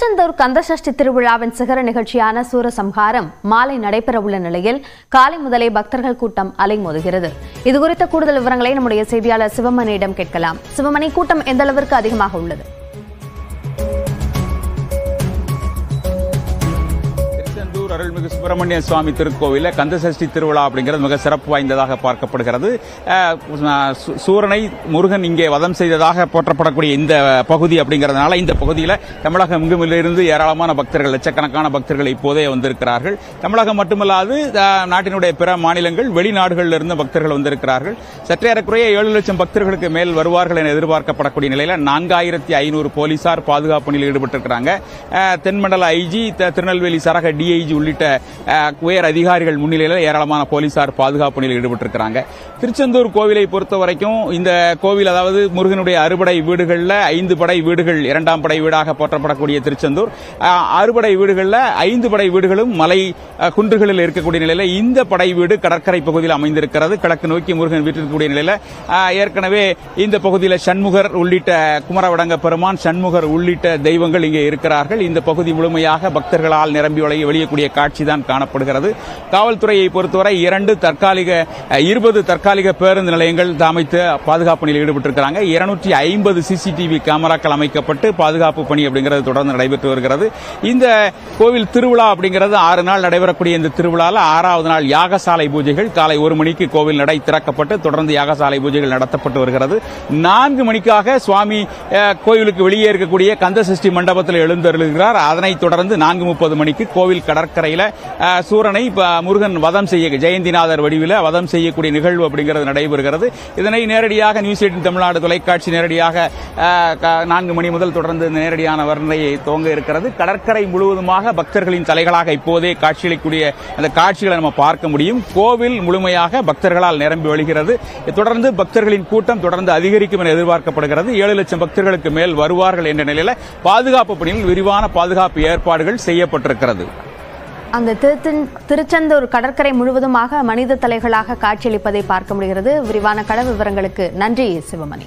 திருச்செந்தூர் கந்தசஷ்டி திருவிழாவின் சிகர நிகழ்ச்சியான சூரசம்ஹாரம் மாலை நடைபெறவுள்ள நிலையில் காலை முதலே பக்தர்கள் கூட்டம் அலைமோதுகிறது. இதுகுறித்த கூடுதல் விவரங்களை நம்முடைய செய்தியாளர் சிவமணியிடம் கேட்கலாம். சிவமணி கூட்டம் எந்த அளவிற்கு அதிகமாக உள்ளது? அருள்மிகு சுப்பிரமணிய சுவாமி திருக்கோவில கந்தசஷ்டி திருவிழா அப்படிங்கிறது மிக சிறப்பு வாய்ந்ததாக பார்க்கப்படுகிறது. சு- சூரனை முருகன் இங்கே வதம் செய்ததாக போற்றப்படக்கூடிய இந்த பகுதி அப்படிங்கிறதுனால இந்த பகுதியில் தமிழகம் எங்குமிலிருந்து ஏராளமான பக்தர்கள் லட்சக்கணக்கான பக்தர்கள் இப்போதே வந்திருக்கிறார்கள். தமிழகம் மட்டுமல்லாது நாட்டினுடைய பிற மாநிலங்கள் வெளிநாடுகளில் இருந்து பக்தர்கள் வந்திருக்கிறார்கள். சற்றேறக்குறைய ஏழு லட்சம் பக்தர்களுக்கு மேல் வருவார்கள் என எதிர்பார்க்கப்படக்கூடிய நிலையில் நான்காயிரத்தி ஐநூறு போலீசார் பாதுகாப்பு பணியில் ஈடுபட்டிருக்கிறாங்க. தென்மண்டல ஐஜி திருநெல்வேலி சரக டிஐஜி உள்ளிட்ட உள்ளிட்ட உயர் அதிகாரிகள் முன்னிலையில் ஏராளமான போலீசார் பாதுகாப்பு பணியில் ஈடுபட்டிருக்கிறாங்க. திருச்செந்தூர் கோவிலை பொறுத்த வரைக்கும் இந்த கோவில் அதாவது முருகனுடைய அறுபடை வீடுகளில் ஐந்து படை வீடுகள் இரண்டாம் படை வீடாக போற்றப்படக்கூடிய திருச்செந்தூர். அறுபடை வீடுகளில் ஐந்து படை வீடுகளும் மலை குன்றுகளில் இருக்கக்கூடிய நிலையில் இந்த படை வீடு கடற்கரை பகுதியில் அமைந்திருக்கிறது. கிழக்கு நோக்கி முருகன் வீட்டிற்கக்கூடிய நிலையில் ஏற்கனவே இந்த பகுதியில் சண்முகர் உள்ளிட்ட குமரவடங்க பெருமான் சண்முகர் உள்ளிட்ட தெய்வங்கள் இங்கே இருக்கிறார்கள். இந்த பகுதி முழுமையாக பக்தர்களால் நிரம்பி வழி வெளியக்கூடிய காட்சி தான் காணப்படுகிறது. காவல்துறையை பொறுத்தவரை இரண்டு தற்காலிக இருபது தற்காலிக பேருந்து நிலையங்கள் அமைத்து பாதுகாப்பு பணியில் ஈடுபட்டிருக்கிறாங்க. இருநூற்றி ஐம்பது சிசிடிவி கேமராக்கள் அமைக்கப்பட்டு பாதுகாப்பு பணி அப்படிங்கிறது தொடர்ந்து நடைபெற்று வருகிறது. இந்த கோவில் திருவிழா அப்படிங்கிறது ஆறு நாள் நடைபெறக்கூடிய இந்த திருவிழாவில் ஆறாவது நாள் யாகசாலை பூஜைகள் காலை ஒரு மணிக்கு கோவில் நடை திறக்கப்பட்டு தொடர்ந்து யாகசாலை பூஜைகள் நடத்தப்பட்டு வருகிறது. நான்கு மணிக்காக சுவாமி கோவிலுக்கு வெளியே இருக்கக்கூடிய கந்தசஷ்டி மண்டபத்தில் எழுந்தருளுகிறார். அதனைத் தொடர்ந்து நான்கு முப்பது மணிக்கு கோவில் கடற்கரை கடற்கரையில் சூரனை முருகன் வதம் செய்ய ஜெயந்திநாதர் வடிவில் வதம் செய்யக்கூடிய நிகழ்வு அப்படிங்கிறது நடைபெறுகிறது. இதனை நேரடியாக நியூஸ் எயிட்டின் தமிழ்நாடு தொலைக்காட்சி நேரடியாக நான்கு மணி முதல் தொடர்ந்து நேரடியான வர்ணனையை துவங்க இருக்கிறது. கடற்கரை முழுவதுமாக பக்தர்களின் தலைகளாக இப்போதே காட்சியளிக்கக்கூடிய அந்த காட்சிகளை நம்ம பார்க்க முடியும். கோவில் முழுமையாக பக்தர்களால் நிரம்பி வழிகிறது. தொடர்ந்து பக்தர்களின் கூட்டம் தொடர்ந்து அதிகரிக்கும் என எதிர்பார்க்கப்படுகிறது. ஏழு லட்சம் பக்தர்களுக்கு மேல் வருவார்கள் என்ற நிலையில பாதுகாப்பு பணியில் விரிவான பாதுகாப்பு ஏற்பாடுகள் செய்யப்பட்டிருக்கிறது. அந்த திருத்தன் திருச்செந்தூர் கடற்கரை முழுவதுமாக மனித தலைகளாக காட்சியளிப்பதை பார்க்க முடிகிறது. விரிவான கள விவரங்களுக்கு நன்றி சிவமணி.